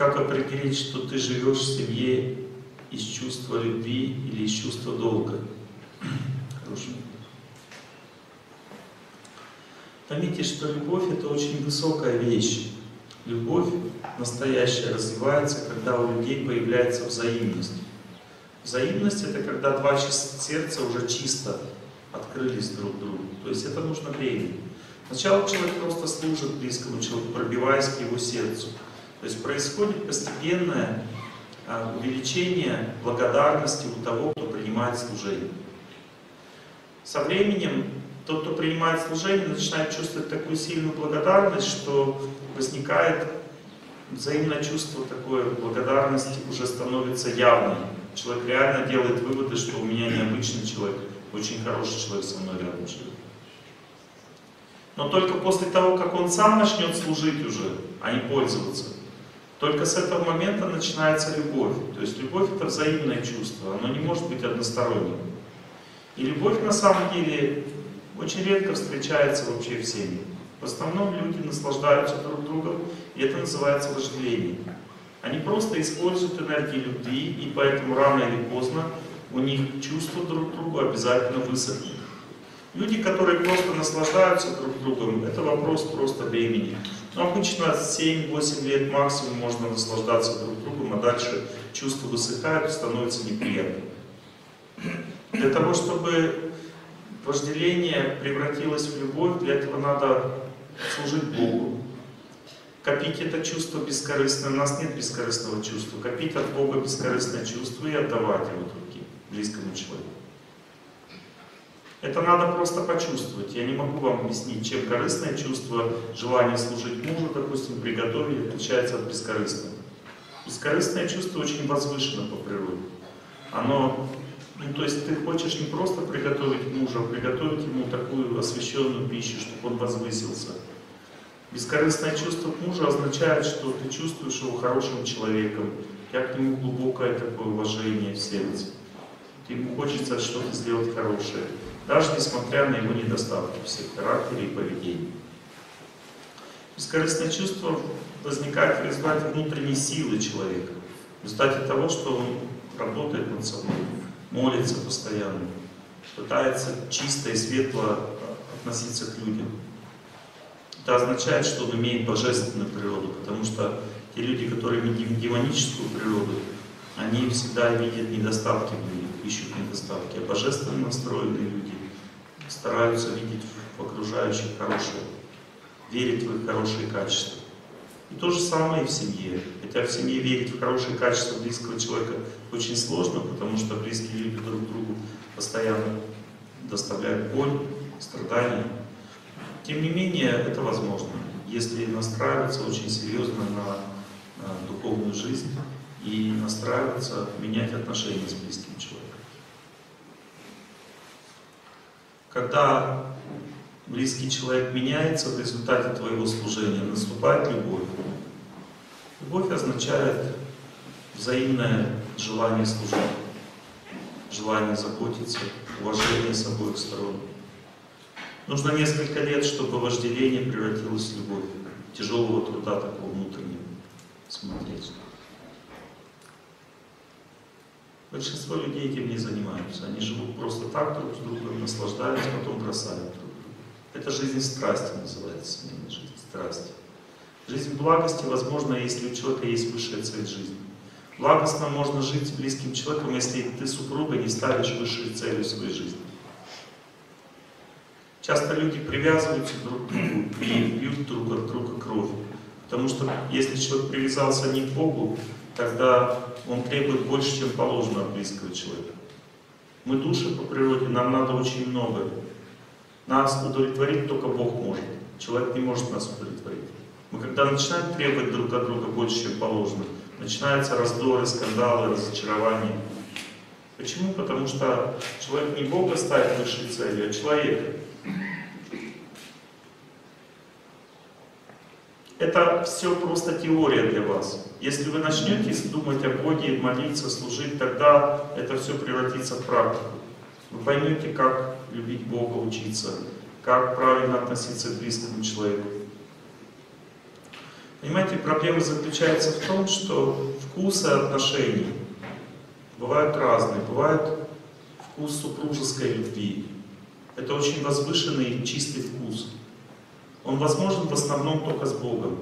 Как определить, что ты живешь в семье из чувства любви или из чувства долга? Хорошо. Поймите, что любовь это очень высокая вещь. Любовь настоящая развивается, когда у людей появляется взаимность. Взаимность это когда два сердца уже чисто открылись друг другу. То есть это нужно время. Сначала человек просто служит близкому человеку, пробиваясь к его сердцу. То есть происходит постепенное а, увеличение благодарности у того, кто принимает служение. Со временем тот, кто принимает служение, начинает чувствовать такую сильную благодарность, что возникает взаимное чувство такое благодарности уже становится явным. Человек реально делает выводы, что у меня необычный человек, очень хороший человек со мной рядом живет. Но только после того, как он сам начнет служить уже, а не пользоваться, только с этого момента начинается любовь. То есть любовь это взаимное чувство, оно не может быть односторонним. И любовь на самом деле очень редко встречается вообще в семье. В основном люди наслаждаются друг другом, и это называется вожделение. Они просто используют энергию любви, и поэтому рано или поздно у них чувства друг к другу обязательно высохнут. Люди, которые просто наслаждаются друг другом, это вопрос просто времени. Но обычно 7-8 лет максимум можно наслаждаться друг другом, а дальше чувства высыхают и становятся неприятными. Для того, чтобы вожделение превратилось в любовь, для этого надо служить Богу. Копить это чувство бескорыстное. У нас нет бескорыстного чувства. Копить от Бога бескорыстное чувство и отдавать его другим, близкому человеку. Это надо просто почувствовать. Я не могу вам объяснить, чем корыстное чувство, желание служить мужу, допустим, приготовить, отличается от бескорыстного. Бескорыстное чувство очень возвышено по природе. Оно, ну то есть ты хочешь не просто приготовить мужа, а приготовить ему такую освященную пищу, чтобы он возвысился. Бескорыстное чувство к мужу означает, что ты чувствуешь его хорошим человеком, тебя к нему глубокое такое уважение в сердце. Ему хочется что-то сделать хорошее даже несмотря на его недостатки в характере и поведении. Бескорыстное чувство возникает в результате внутренней силы человека, в результате того, что он работает над собой, молится постоянно, пытается чисто и светло относиться к людям. Это означает, что он имеет божественную природу, потому что те люди, которые имеют демоническую природу, они всегда видят недостатки в людях, ищут недостатки. А божественно настроенные люди стараются видеть в окружающих хорошее, верить в их хорошие качества. И то же самое и в семье. Хотя в семье верить в хорошие качества близкого человека очень сложно, потому что близкие люди друг другу постоянно доставляют боль, страдания. Тем не менее, это возможно, если настраиваться очень серьезно на, на духовную жизнь и настраиваться менять отношения с близким человеком. Когда близкий человек меняется в результате твоего служения, наступает любовь. Любовь означает взаимное желание служить, желание заботиться, уважение с обоих сторон. Нужно несколько лет, чтобы вожделение превратилось в любовь, тяжелого труда такого внутреннего смотреть. Большинство людей этим не занимаются. Они живут просто так друг с другом, наслаждаются, потом бросают друг друга. Это жизнь страсти называется, семейная жизнь страсти. Жизнь благости возможна, если у человека есть высшая цель жизни. Благостно можно жить с близким человеком, если ты супруга не ставишь высшей целью своей жизни. Часто люди привязываются друг к другу и пьют друг от друга кровь. Потому что если человек привязался не к Богу, тогда он требует больше, чем положено от близкого человека. Мы души по природе, нам надо очень много. Нас удовлетворить только Бог может. Человек не может нас удовлетворить. Мы когда начинаем требовать друг от друга больше, чем положено, начинаются раздоры, скандалы, разочарования. Почему? Потому что человек не Бога ставит высшей целью, а человека. Это все просто теория для вас. Если вы начнете думать о Боге, молиться, служить, тогда это все превратится в практику. Вы поймете, как любить Бога, учиться, как правильно относиться к близкому человеку. Понимаете, проблема заключается в том, что вкусы отношений бывают разные. Бывает вкус супружеской любви. Это очень возвышенный чистый вкус. Он возможен в основном только с Богом.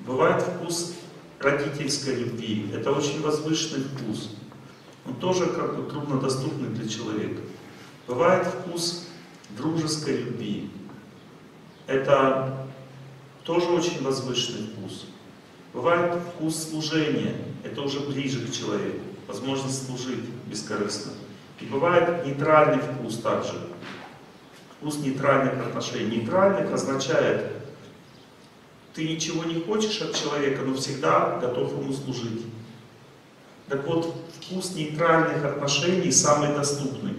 Бывает вкус родительской любви. Это очень возвышенный вкус. Он тоже как бы труднодоступный для человека. Бывает вкус дружеской любви. Это тоже очень возвышенный вкус. Бывает вкус служения. Это уже ближе к человеку. Возможность служить бескорыстно. И бывает нейтральный вкус также. Вкус нейтральных отношений. Нейтральных означает, ты ничего не хочешь от человека, но всегда готов ему служить. Так вот, вкус нейтральных отношений самый доступный.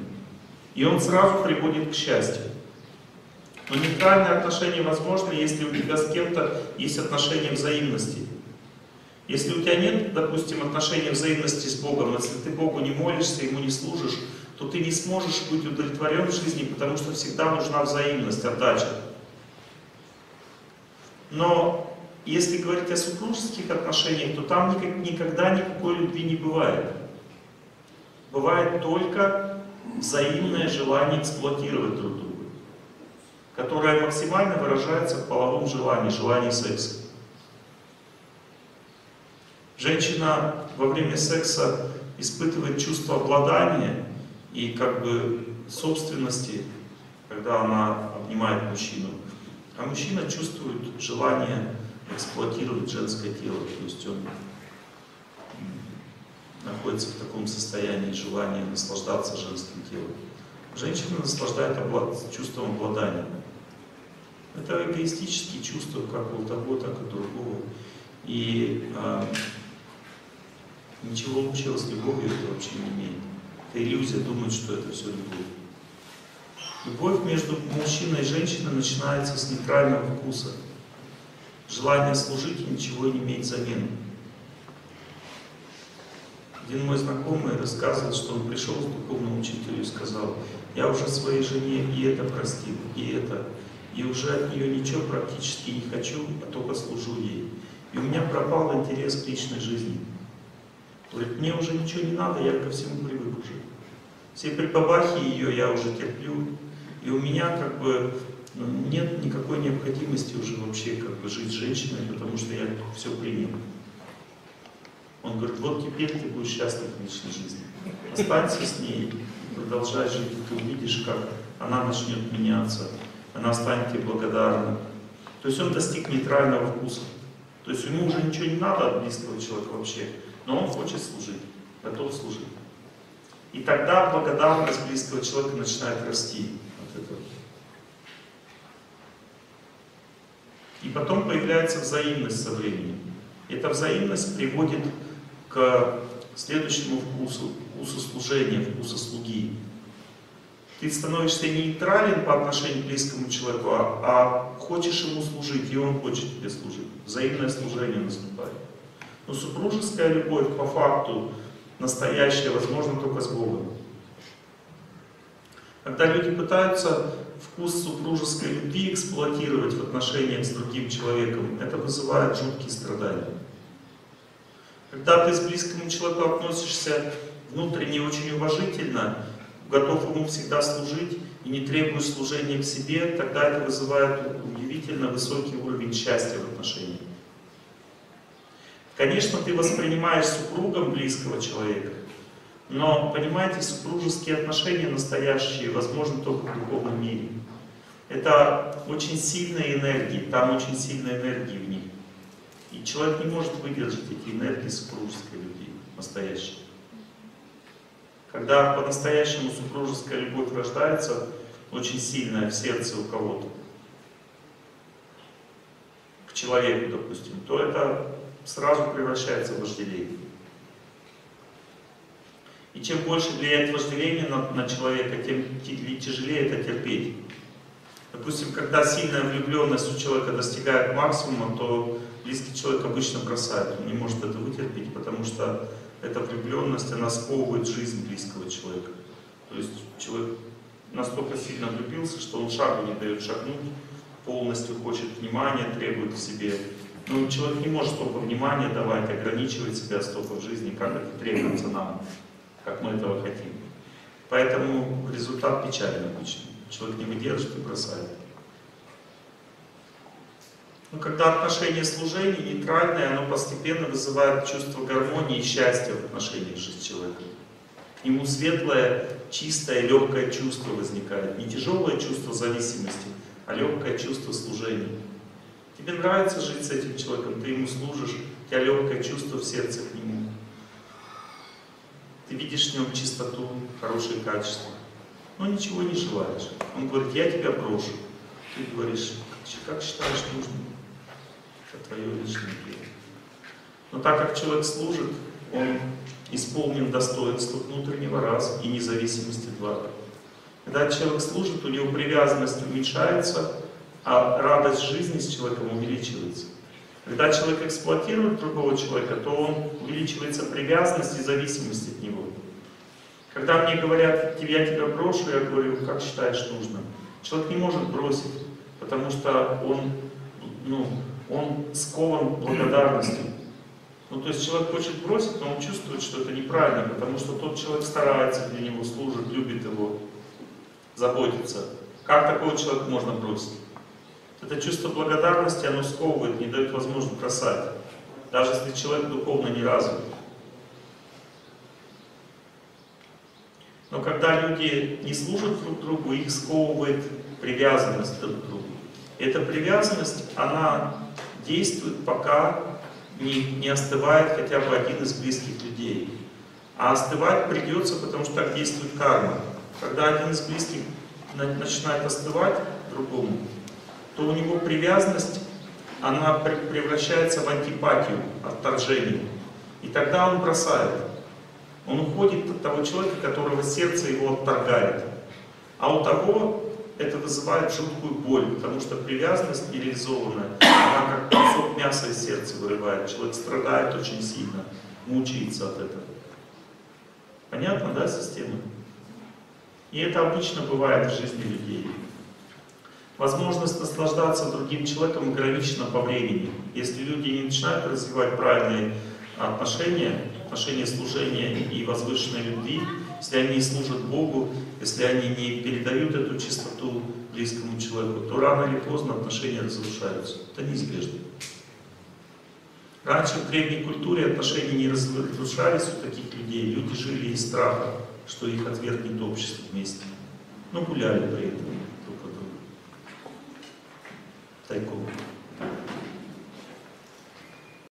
И он сразу приводит к счастью. Но нейтральные отношения возможны, если у тебя с кем-то есть отношения взаимности. Если у тебя нет, допустим, отношения взаимности с Богом, если ты Богу не молишься, Ему не служишь, то ты не сможешь быть удовлетворен в жизни, потому что всегда нужна взаимность, отдача. Но если говорить о супружеских отношениях, то там никогда никакой любви не бывает. Бывает только взаимное желание эксплуатировать друг друга, которое максимально выражается в половом желании, желании секса. Женщина во время секса испытывает чувство обладания и как бы собственности, когда она обнимает мужчину. А мужчина чувствует желание эксплуатировать женское тело, то есть он находится в таком состоянии желания наслаждаться женским телом. Женщина наслаждает облад... чувством обладания. Это эгоистические чувства как у того, так и у другого. И э, ничего общего с любовью это вообще не имеет. Это иллюзия думать, что это все любовь. Любовь между мужчиной и женщиной начинается с нейтрального вкуса. Желание служить и ничего не иметь взамен. Один мой знакомый рассказывает, что он пришел к духовному учителю и сказал, я уже своей жене и это простил, и это, и уже от нее ничего практически не хочу, а только служу ей. И у меня пропал интерес к личной жизни. Говорит, мне уже ничего не надо, я ко всему привык уже. Все припабахи ее я уже терплю. И у меня как бы ну, нет никакой необходимости уже вообще как бы жить с женщиной, потому что я все принял. Он говорит, вот теперь ты будешь счастлив в личной жизни. Останься с ней, продолжай жить, и ты увидишь, как она начнет меняться, она станет тебе благодарна. То есть он достиг нейтрального вкуса. То есть ему уже ничего не надо от близкого человека вообще, но он хочет служить, готов служить. И тогда благодарность близкого человека начинает расти от этого. И потом появляется взаимность со временем. Эта взаимность приводит к следующему вкусу, вкусу служения, вкусу слуги. Ты становишься не нейтрален по отношению к близкому человеку, а, а хочешь ему служить, и он хочет тебе служить. Взаимное служение наступает. Но супружеская любовь по факту настоящая возможно только с Богом. Когда люди пытаются вкус супружеской любви эксплуатировать в отношениях с другим человеком, это вызывает жуткие страдания. Когда ты с близким человеком относишься внутренне очень уважительно, готов ему всегда служить и не требуешь служения к себе, тогда это вызывает удивительно высокий уровень счастья в отношениях. Конечно, ты воспринимаешь супругом близкого человека, но, понимаете, супружеские отношения настоящие возможны только в духовном мире. Это очень сильные энергии, там очень сильная энергия в них. И человек не может выдержать эти энергии супружеской любви, настоящей. Когда по-настоящему супружеская любовь рождается, очень сильная в сердце у кого-то, к человеку, допустим, то это сразу превращается в вожделение. И чем больше влияет вожделение на, на человека, тем тяжелее это терпеть. Допустим, когда сильная влюбленность у человека достигает максимума, то близкий человек обычно бросает, он не может это вытерпеть, потому что эта влюбленность, она сковывает жизнь близкого человека. То есть человек настолько сильно влюбился, что он шагу не дает шагнуть, полностью хочет внимания, требует к себе Ну, человек не может столько внимания давать, ограничивать себя столько в жизни, как это требуется нам, как мы этого хотим. Поэтому результат печальный обычно. Человек не выдержит и бросает. Но когда отношение служения нейтральное, оно постепенно вызывает чувство гармонии и счастья в отношениях с человеком. К нему светлое, чистое, легкое чувство возникает. Не тяжелое чувство зависимости, а легкое чувство служения. Тебе нравится жить с этим человеком, ты ему служишь, у тебя легкое чувство в сердце к нему. Ты видишь в нем чистоту, хорошие качества, но ничего не желаешь. Он говорит, я тебя брошу. Ты говоришь, как считаешь нужным? Это твое личное дело. Но так как человек служит, он исполнен достоинства внутреннего раз и независимости два. Когда человек служит, у него привязанность уменьшается, а радость жизни с человеком увеличивается. Когда человек эксплуатирует другого человека, то он увеличивается привязанность и зависимость от него. Когда мне говорят, я тебя брошу, я говорю, как считаешь нужным. Человек не может бросить, потому что он, ну, он скован благодарностью. Ну, то есть человек хочет бросить, но он чувствует, что это неправильно, потому что тот человек старается для него, служит, любит его, заботится. Как такого человека можно бросить? Это чувство благодарности, оно сковывает, не дает возможность бросать. Даже если человек духовно не развит. Но когда люди не служат друг другу, их сковывает привязанность друг к другу. Эта привязанность, она действует, пока не, не остывает хотя бы один из близких людей. А остывать придется, потому что так действует карма. Когда один из близких начинает остывать другому, то у него привязанность, она превращается в антипатию, отторжение. И тогда он бросает. Он уходит от того человека, которого сердце его отторгает. А у того это вызывает жуткую боль, потому что привязанность нереализованная, она как кусок мяса из сердца вырывает. Человек страдает очень сильно, мучается от этого. Понятно, да, система? И это обычно бывает в жизни людей. Возможность наслаждаться другим человеком ограничена по времени. Если люди не начинают развивать правильные отношения, отношения служения и возвышенной любви, если они не служат Богу, если они не передают эту чистоту близкому человеку, то рано или поздно отношения разрушаются. Это неизбежно. Раньше в древней культуре отношения не разрушались у таких людей. Люди жили из страха, что их отвергнет общество вместе. Но гуляли при этом.